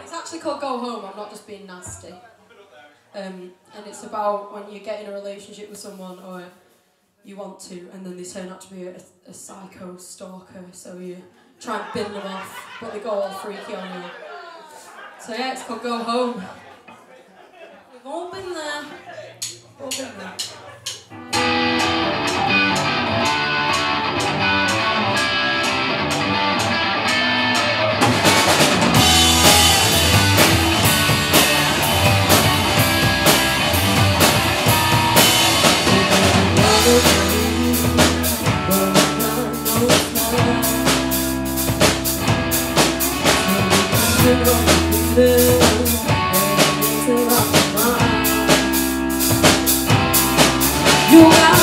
it's actually called Go Home. I'm not just being nasty. Um, and it's about when you get in a relationship with someone or you want to, and then they turn out to be a, a psycho stalker. So you try and bin them off, but they go all freaky on you. So yeah, it's called Go Home. We've all been there. All been there. You got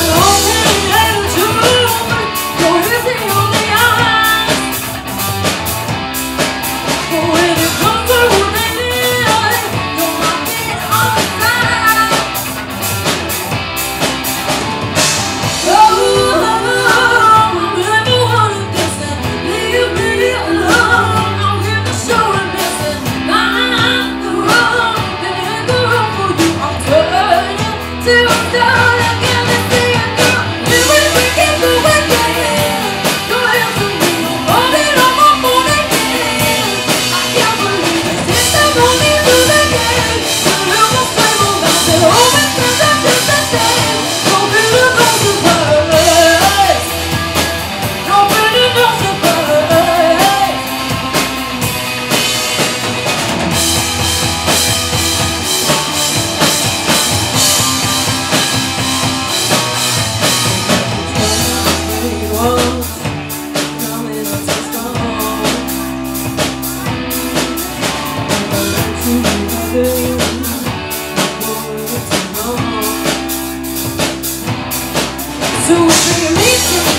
So bring me to